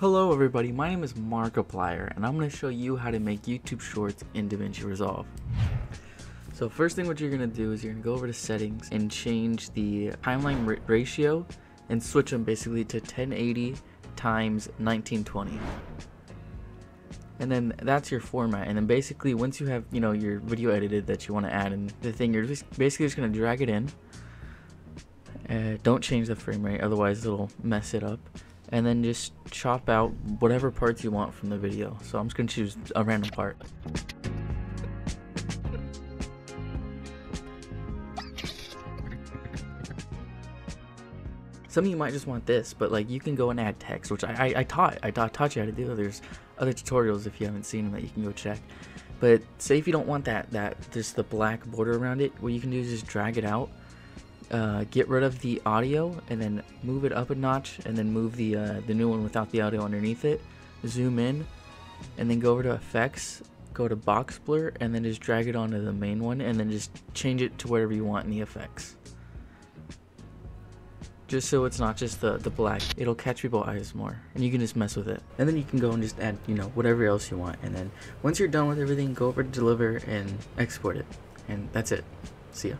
Hello everybody, my name is Markiplier and I'm going to show you how to make YouTube Shorts in DaVinci Resolve. So first thing what you're going to do is you're going to go over to settings and change the timeline ratio and switch them basically to 1080 times 1920 and then that's your format. And then basically once you have you know your video edited that you want to add in the thing you're just basically just going to drag it in. Uh, don't change the frame rate otherwise it'll mess it up and then just chop out whatever parts you want from the video. So I'm just gonna choose a random part. Some of you might just want this, but like you can go and add text, which I, I, I taught I taught, taught you how to do. There's other tutorials if you haven't seen them that you can go check. But say if you don't want that that just the black border around it, what you can do is just drag it out uh, get rid of the audio and then move it up a notch and then move the uh, the new one without the audio underneath it. Zoom in and then go over to effects go to box blur and then just drag it onto the main one and then just change it to whatever you want in the effects. Just so it's not just the the black. It'll catch people's eyes more and you can just mess with it. And then you can go and just add you know whatever else you want. And then once you're done with everything go over to deliver and export it. And that's it. See ya